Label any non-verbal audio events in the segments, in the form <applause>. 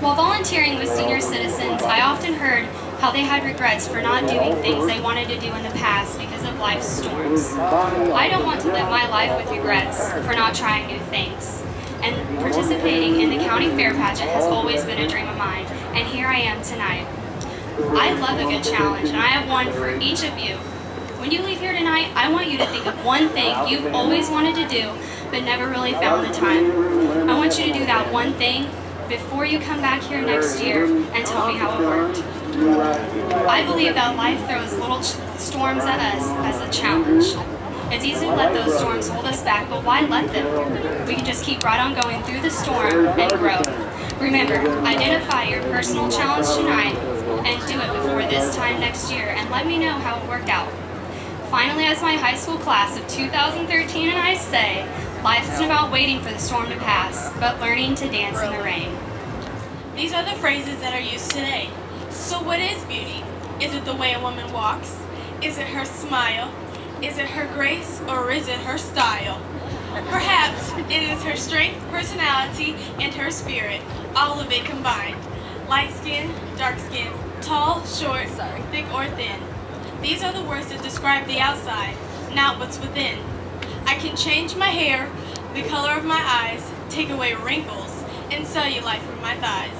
While volunteering with senior citizens, I often heard how they had regrets for not doing things they wanted to do in the past because of life's storms. I don't want to live my life with regrets for not trying new things. And participating in the county fair pageant has always been a dream of mine, and here I am tonight. I love a good challenge, and I have one for each of you. When you leave here tonight, I want you to think of one thing you've always wanted to do, but never really found the time. I want you to do that one thing before you come back here next year and tell me how it worked. I believe that life throws little storms at us as a challenge. It's easy to let those storms hold us back, but why let them? We can just keep right on going through the storm and grow. Remember, identify your personal challenge tonight and do it before this time next year and let me know how it worked out. Finally, as my high school class of 2013 and I say, life isn't about waiting for the storm to pass, but learning to dance in the rain. These are the phrases that are used today. So what is beauty? Is it the way a woman walks? Is it her smile? Is it her grace or is it her style? Perhaps it is her strength, personality, and her spirit, all of it combined. Light skin, dark skin, tall, short, Sorry. thick, or thin. These are the words that describe the outside, not what's within. I can change my hair, the color of my eyes, take away wrinkles, and cellulite from my thighs.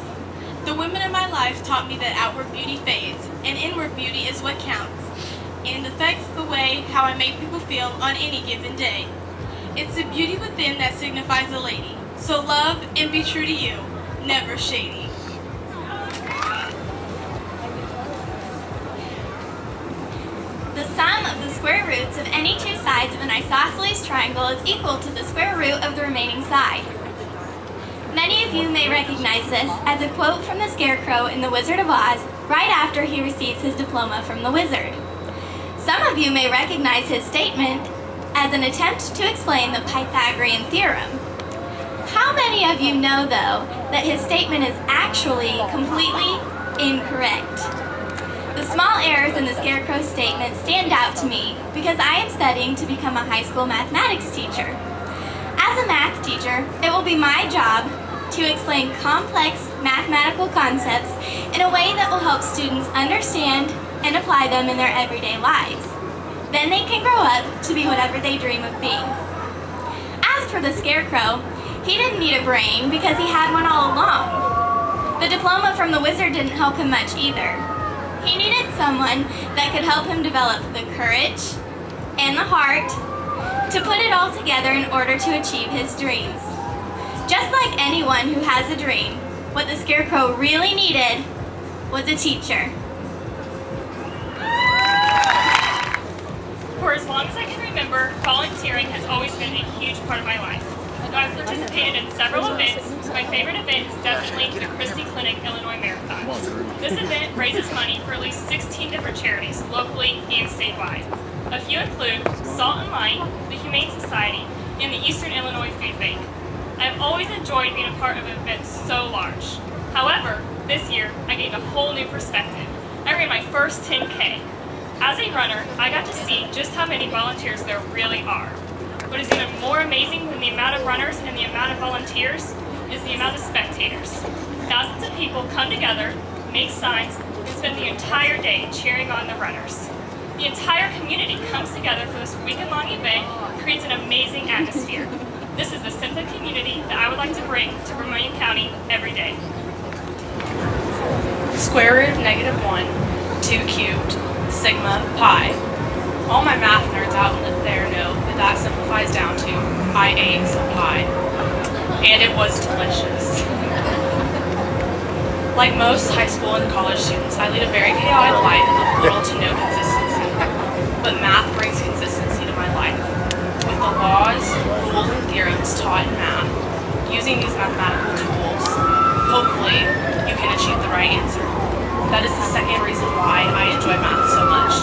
The women in my life taught me that outward beauty fades, and inward beauty is what counts, and affects the way how I make people feel on any given day. It's the beauty within that signifies a lady, so love and be true to you, never shady. Square roots of any two sides of an isosceles triangle is equal to the square root of the remaining side. Many of you may recognize this as a quote from the Scarecrow in The Wizard of Oz right after he receives his diploma from the wizard. Some of you may recognize his statement as an attempt to explain the Pythagorean theorem. How many of you know, though, that his statement is actually completely incorrect? The small errors in the Scarecrow statement stand out to me because I am studying to become a high school mathematics teacher. As a math teacher, it will be my job to explain complex mathematical concepts in a way that will help students understand and apply them in their everyday lives. Then they can grow up to be whatever they dream of being. As for the Scarecrow, he didn't need a brain because he had one all along. The diploma from the wizard didn't help him much either. He needed someone that could help him develop the courage and the heart to put it all together in order to achieve his dreams. Just like anyone who has a dream, what the Scarecrow really needed was a teacher. For as long as I can remember, volunteering has always been a huge part of my life. I've participated in several events. My favorite event is definitely the Christie Clinic Illinois Marathon. This event raises money for at least 16 different charities, locally and statewide. A few include Salt and Light, the Humane Society, and the Eastern Illinois Food Bank. I have always enjoyed being a part of an event so large. However, this year I gained a whole new perspective. I ran my first 10K. As a runner, I got to see just how many volunteers there really are. What is even more amazing than the amount of runners and the amount of volunteers is the amount of spectators. Thousands of people come together, make signs, and spend the entire day cheering on the runners. The entire community comes together for this weekend-long event creates an amazing atmosphere. This is the sense of community that I would like to bring to Vermilion County every day. Square root of negative 1, 2 cubed, sigma, pi. All my math nerds out there know that that simplifies down to I ate some pie. And it was delicious. Like most high school and college students, I lead a very chaotic life with little to no consistency. But math brings consistency to my life. With the laws, rules, and theorems taught in math, using these mathematical tools, hopefully you can achieve the right answer. That is the second reason why I enjoy math so much.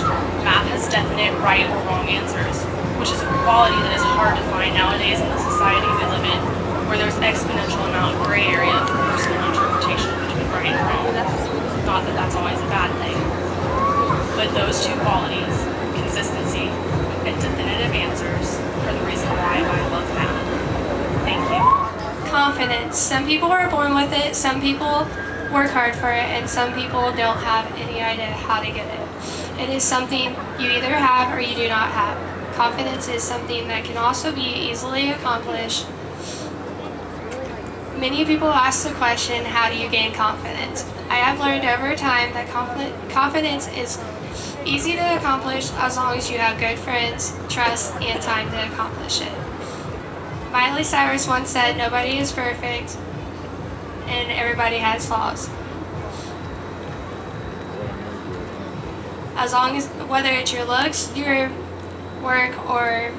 Math has definite right or wrong answers, which is a quality that is hard to find nowadays in the society we live in, where there's exponential amount of gray area for personal interpretation between right and wrong. Not that that's always a bad thing. But those two qualities, consistency and definitive answers, are the reason why I love math. Thank you. confidence. Some people are born with it, some people work hard for it, and some people don't have any idea how to get it. It is something you either have or you do not have. Confidence is something that can also be easily accomplished. Many people ask the question, how do you gain confidence? I have learned over time that confidence is easy to accomplish as long as you have good friends, trust, and time to accomplish it. Miley Cyrus once said, nobody is perfect and everybody has flaws. As long as, whether it's your looks, your work, or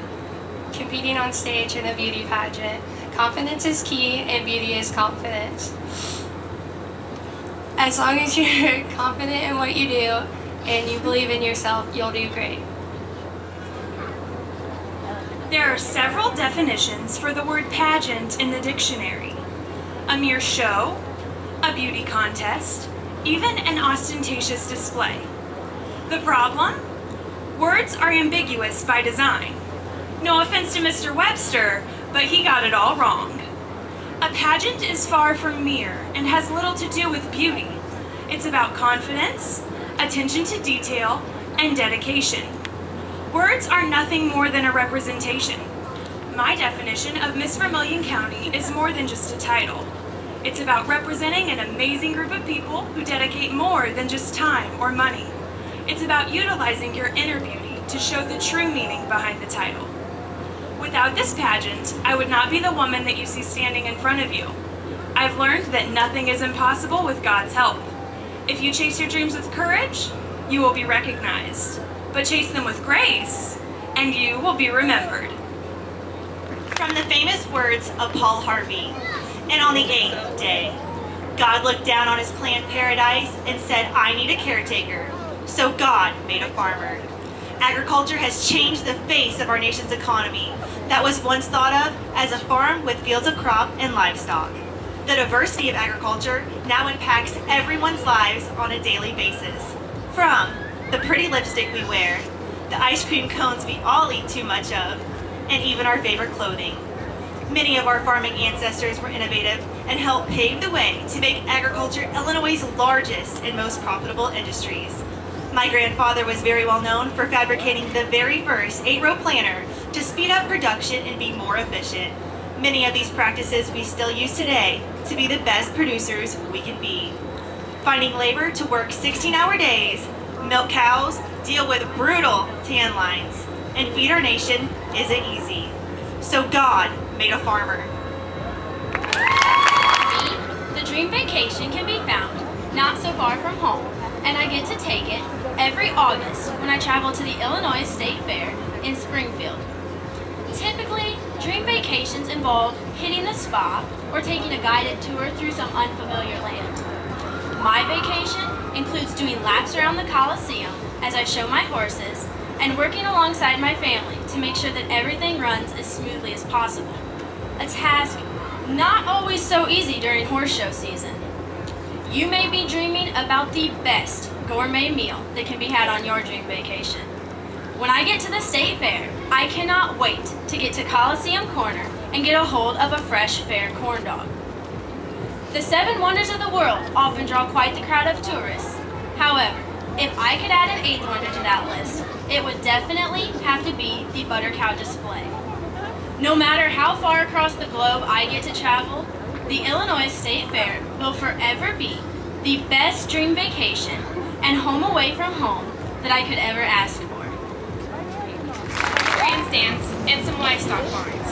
competing on stage in a beauty pageant, confidence is key and beauty is confidence. As long as you're <laughs> confident in what you do and you believe in yourself, you'll do great. There are several definitions for the word pageant in the dictionary. A mere show, a beauty contest, even an ostentatious display. The problem? Words are ambiguous by design. No offense to Mr. Webster, but he got it all wrong. A pageant is far from mere and has little to do with beauty. It's about confidence, attention to detail, and dedication. Words are nothing more than a representation. My definition of Miss Vermilion County is more than just a title. It's about representing an amazing group of people who dedicate more than just time or money. It's about utilizing your inner beauty to show the true meaning behind the title. Without this pageant, I would not be the woman that you see standing in front of you. I've learned that nothing is impossible with God's help. If you chase your dreams with courage, you will be recognized but chase them with grace, and you will be remembered. From the famous words of Paul Harvey, and on the eighth day, God looked down on his planned paradise and said, I need a caretaker. So God made a farmer. Agriculture has changed the face of our nation's economy that was once thought of as a farm with fields of crop and livestock. The diversity of agriculture now impacts everyone's lives on a daily basis. From the pretty lipstick we wear, the ice cream cones we all eat too much of, and even our favorite clothing. Many of our farming ancestors were innovative and helped pave the way to make agriculture Illinois' largest and most profitable industries. My grandfather was very well known for fabricating the very first eight-row planter to speed up production and be more efficient. Many of these practices we still use today to be the best producers we can be. Finding labor to work 16-hour days milk cows, deal with brutal tan lines, and feed our nation isn't easy. So God made a farmer. Me, the dream vacation can be found not so far from home, and I get to take it August when I travel to the Illinois State Fair in Springfield. Typically, dream vacations involve hitting the spa or taking a guided tour through some unfamiliar land. My vacation includes doing laps around the Coliseum as I show my horses and working alongside my family to make sure that everything runs as smoothly as possible. A task not always so easy during horse show season. You may be dreaming about the best gourmet meal that can be had on your dream vacation. When I get to the state fair, I cannot wait to get to Coliseum Corner and get a hold of a fresh fair corn dog. The seven wonders of the world often draw quite the crowd of tourists. However, if I could add an eighth wonder to that list, it would definitely have to be the butter cow display. No matter how far across the globe I get to travel, the Illinois State Fair will forever be the best dream vacation and home away from home that I could ever ask for. Grandstands and some livestock barns.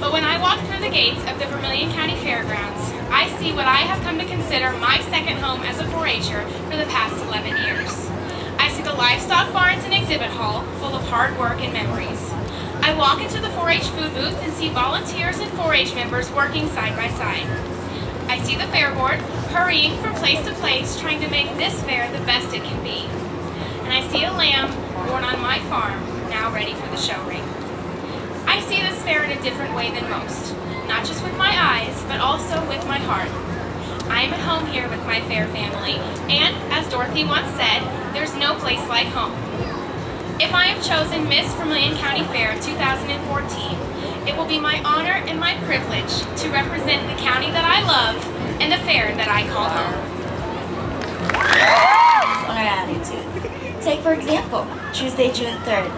But when I walk through the gates of the Vermilion County Fairgrounds, I see what I have come to consider my second home as a 4-H'er for the past 11 years. I see the livestock barns and exhibit hall full of hard work and memories. I walk into the 4-H food booth and see volunteers and 4-H members working side by side. I see the fair board hurrying from place to place trying to make this fair the best it can be. And I see a lamb born on my farm now ready for the show ring. I see this fair in a different way than most not just with my eyes, but also with my heart. I am at home here with my fair family, and as Dorothy once said, there's no place like home. If I am chosen Miss Vermilion County Fair 2014, It will be my honor and my privilege to represent the county that I love and the fair that I call home. our attitude. Take for example, Tuesday, June 3rd.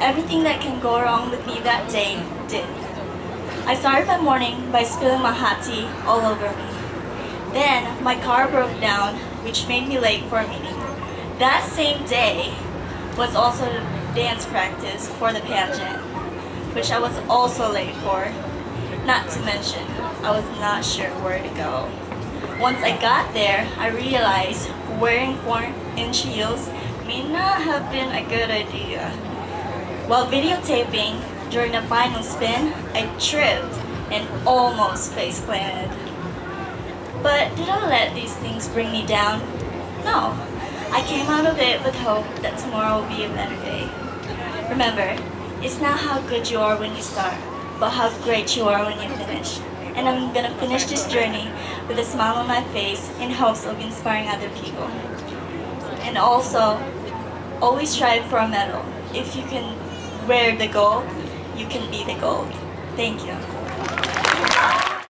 Everything that can go wrong with me that day did. I started my morning by spilling my hot tea all over me. Then my car broke down, which made me late for a meeting. That same day was also dance practice for the pageant, which I was also late for. Not to mention, I was not sure where to go. Once I got there, I realized wearing 4-inch heels may not have been a good idea. While videotaping, during the final spin, I tripped and almost face planted. But did I let these things bring me down? No. I came out of it with hope that tomorrow will be a better day. Remember, it's not how good you are when you start, but how great you are when you finish. And I'm gonna finish this journey with a smile on my face in hopes of inspiring other people. And also, always strive for a medal. If you can wear the gold, you can be the gold. Thank you.